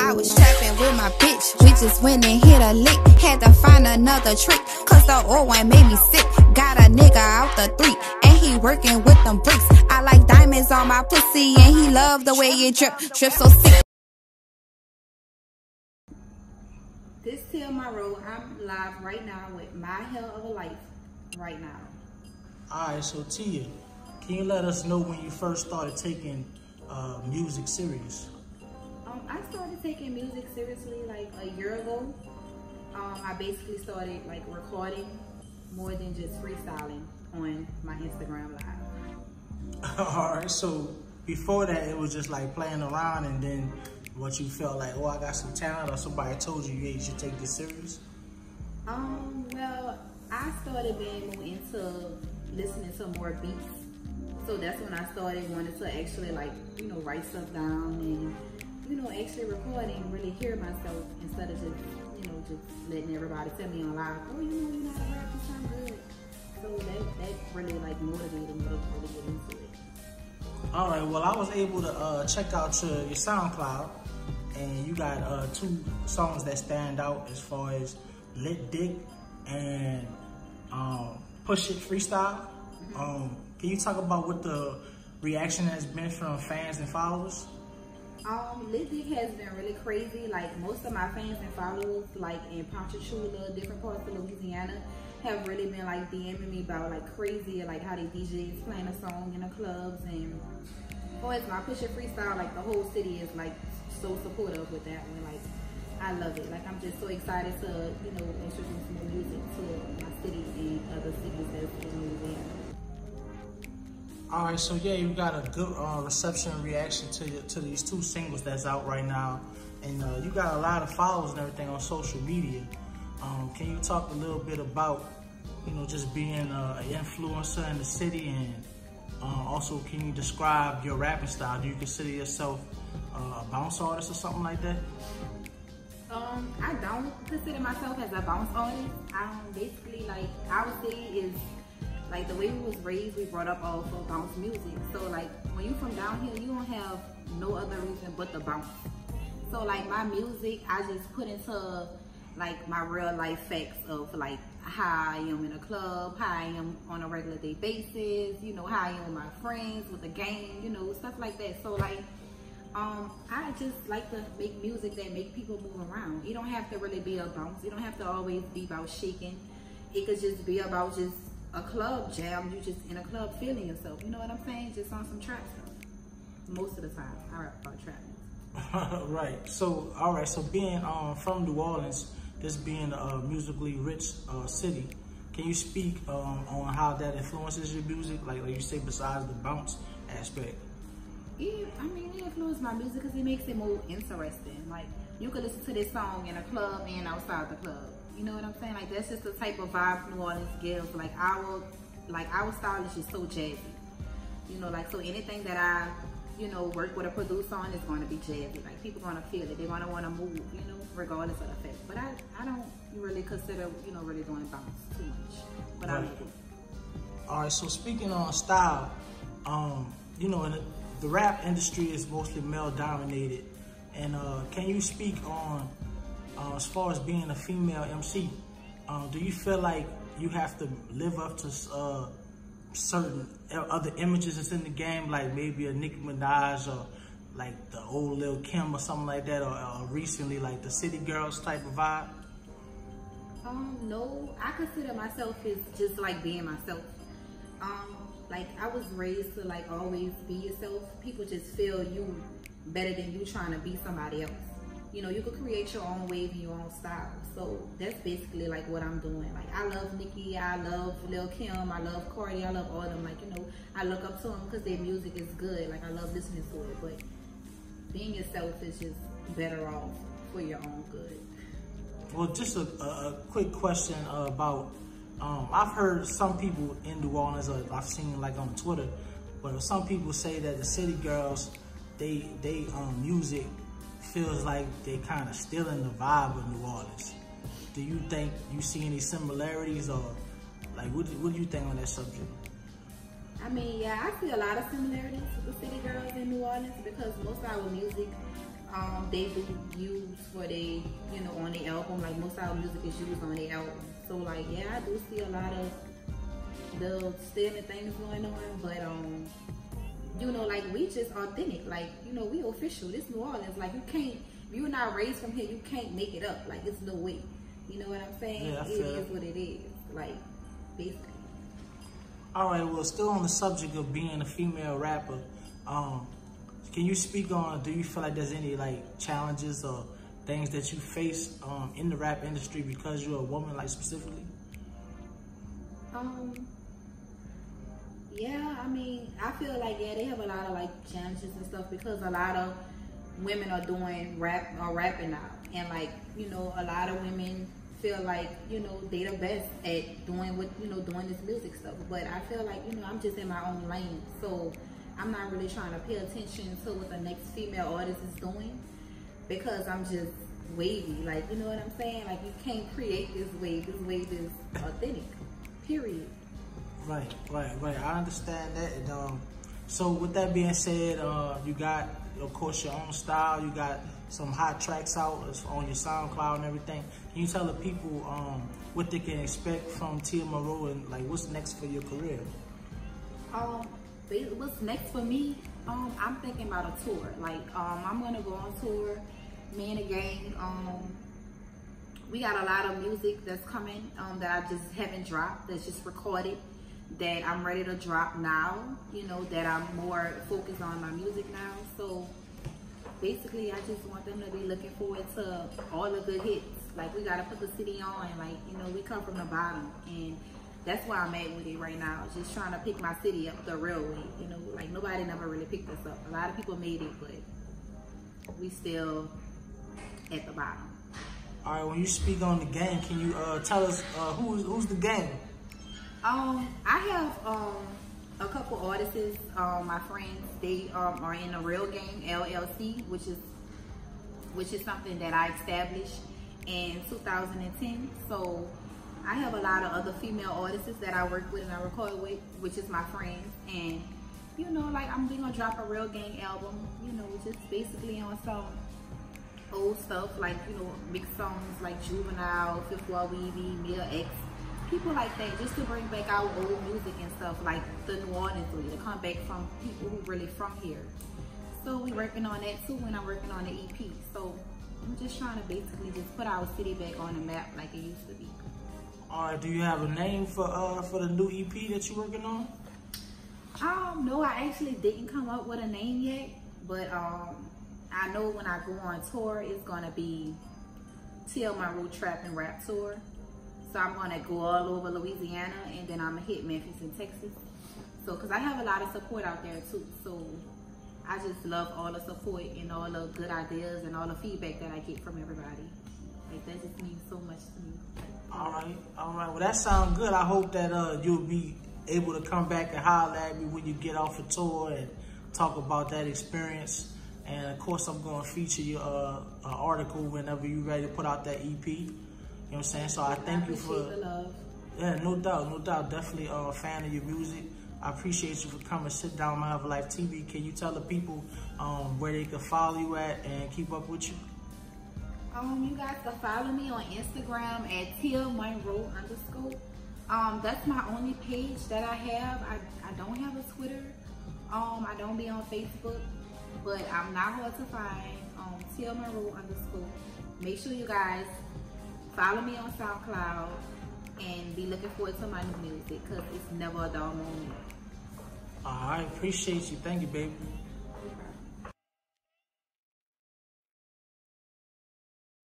I was trapping with my bitch, we just went and hit a lick. Had to find another trick, cause the old one made me sick. Got a nigga out the three, and he working with them bricks. I like diamonds on my pussy, and he love the way it drip, drip so sick. This Tia Monroe, I'm live right now with My Hell of a Life right now. Alright, so Tia, can you let us know when you first started taking uh, music serious? Um, I started taking music seriously like a year ago. Um, I basically started like recording more than just freestyling on my Instagram live. Alright, so before that it was just like playing around and then what you felt like, oh I got some talent or somebody told you, yeah, you should take this serious? Um, well, I started being more into listening to more beats. So that's when I started wanting to actually like, you know, write stuff down and, you know, actually recording and really hear myself instead of just, you know, just letting everybody tell me on live, oh, you know, you know how to rap, you sound good. So that, that really like motivated me to really get into it. All right, well, I was able to uh, check out your, your SoundCloud, and you got uh, two songs that stand out as far as Lit Dick and um, Push It Freestyle. Mm-hmm. Um, can you talk about what the reaction has been from fans and followers? Um, has been really crazy. Like most of my fans and followers, like in Ponchatoula, different parts of Louisiana, have really been like DMing me about like crazy, like how they DJs playing a song in the clubs and oh, it's my Push It Freestyle. Like the whole city is like so supportive with that one. Like I love it. Like I'm just so excited to you know introduce more music to my city and other cities that's in Louisiana. All right, so yeah, you got a good uh, reception and reaction to to these two singles that's out right now, and uh, you got a lot of followers and everything on social media. Um, can you talk a little bit about, you know, just being uh, an influencer in the city, and uh, also can you describe your rapping style? Do you consider yourself uh, a bounce artist or something like that? Um, I don't consider myself as a bounce artist. I'm basically like our say is like the way we was raised, we brought up all for bounce music. So like when you from down here, you don't have no other reason but the bounce. So like my music, I just put into like my real life facts of like how I am in a club, how I am on a regular day basis, you know, how I am with my friends, with the game, you know, stuff like that. So like, um, I just like to make music that make people move around. You don't have to really be a bounce. You don't have to always be about shaking. It could just be about just a club jam. You just in a club feeling yourself. You know what I'm saying? Just on some trap stuff. Most of the time, I rap about trap. right. So, all right. So being um, from New Orleans, this being a musically rich uh, city, can you speak um, on how that influences your music? Like, like you say, besides the bounce aspect. Yeah, I mean, it influences my music because it makes it more interesting. Like, you could listen to this song in a club and outside the club. You know what I'm saying? Like, that's just the type of vibe New Orleans gives. Like, our, like, our style is just so jazzy. You know, like, so anything that I, you know, work with a producer on is going to be jazzy. Like, people going to feel it. They're going to want to move, you know, regardless of the fact. But I, I don't really consider, you know, really doing bounce too much. But right. I like it. All right, so speaking on style, um, you know, in the, the rap industry is mostly male dominated. And uh, can you speak on, uh, as far as being a female MC, um, do you feel like you have to live up to uh, certain other images that's in the game, like maybe a Nicki Minaj or like the old Lil Kim or something like that, or, or recently like the City Girls type of vibe? Um, no, I consider myself as just like being myself. Um, like I was raised to like always be yourself. People just feel you better than you trying to be somebody else. You know, you could create your own wave and your own style. So that's basically like what I'm doing. Like I love Nicki, I love Lil Kim, I love Cardi, I love all them. Like you know, I look up to them because their music is good. Like I love listening to it. But being yourself is just better off for your own good. Well, just a, a quick question about um, I've heard some people in New Orleans, uh, I've seen like on Twitter, but some people say that the city girls, they they um, music feels like they kind of stealing the vibe of New Orleans. Do you think you see any similarities or like what, what do you think on that subject? I mean, yeah, I see a lot of similarities with the city girls in New Orleans because most of our music um, they do use for they, you know, on the album. Like most of our music is used on the album. So like, yeah, I do see a lot of the stealing things going on, but um, you know, like we just authentic. Like you know, we official. This New Orleans. Like you can't. If you're not raised from here, you can't make it up. Like it's no way. You know what I'm saying? Yeah, I feel is it. what it is. Like basically. All right, well, still on the subject of being a female rapper, um, can you speak on, do you feel like there's any like challenges or things that you face um, in the rap industry because you're a woman, like specifically? Um. Yeah, I mean, I feel like yeah, they have a lot of like challenges and stuff because a lot of women are doing rap or rapping now, and like you know, a lot of women feel like you know they the best at doing what you know doing this music stuff. But I feel like you know I'm just in my own lane, so I'm not really trying to pay attention to what the next female artist is doing because I'm just wavy. Like you know what I'm saying? Like you can't create this wave. This wave is authentic. Period. Right, right, right. I understand that. And, um, so with that being said, uh, you got, of course, your own style. You got some hot tracks out on your SoundCloud and everything. Can you tell the people um, what they can expect from Tia Monroe and like what's next for your career? Um, what's next for me? Um, I'm thinking about a tour. Like, um, I'm gonna go on tour. Me and the gang. Um, we got a lot of music that's coming. Um, that I just haven't dropped. That's just recorded. That I'm ready to drop now. You know that I'm more focused on my music now. So basically, I just want them to be looking forward to all the good hits. Like we gotta put the city on. Like you know, we come from the bottom, and that's why I'm at with it right now. Just trying to pick my city up the real way. You know, like nobody never really picked us up. A lot of people made it, but we still at the bottom. All right, when you speak on the gang, can you uh, tell us uh, who's who's the gang? Um, I have um a couple artists, um, my friends, they um, are in the Real Gang LLC, which is which is something that I established in 2010. So I have a lot of other female artists that I work with and I record with, which is my friends. And you know, like I'm gonna drop a Real Gang album. You know, just basically on some old stuff like you know mixed songs like Juvenile, Fifth Ward Weebie, Mia X, people like that, just to bring back our old music and stuff like the New Orleans way to come back from people who really from here. So we working on that too when I'm working on the EP. So I'm just trying to basically just put our city back on the map like it used to be. All right, do you have a name for uh, for the new EP that you're working on? Um, no, I actually didn't come up with a name yet, but um, I know when I go on tour, it's gonna be Tia Monroe Trap and Rap Tour. So I'm gonna go all over Louisiana, and then I'm gonna hit Memphis and Texas. So, cause I have a lot of support out there too. So I just love all the support and all the good ideas and all the feedback that I get from everybody. Like that just means so much to me. All right, all right. Well, that sounds good. I hope that uh, you'll be able to come back and holler at me when you get off a tour and talk about that experience. And of course, I'm going to feature your uh, uh, article whenever you're ready to put out that EP. You know what I'm saying? So I thank I you for. the love. Yeah, no doubt, no doubt. Definitely uh, a fan of your music. I appreciate you for coming sit down on My a Life TV. Can you tell the people um, where they can follow you at and keep up with you? Um, you guys can follow me on Instagram at Tia Monroe underscore. Um, that's my only page that I have. I, I don't have a Twitter. Um, I don't be on Facebook, but I'm not hard to find. Um, Tia Monroe underscore. Make sure you guys follow me on SoundCloud and be looking forward to my new music because it's never a dull moment. I appreciate you. Thank you, baby.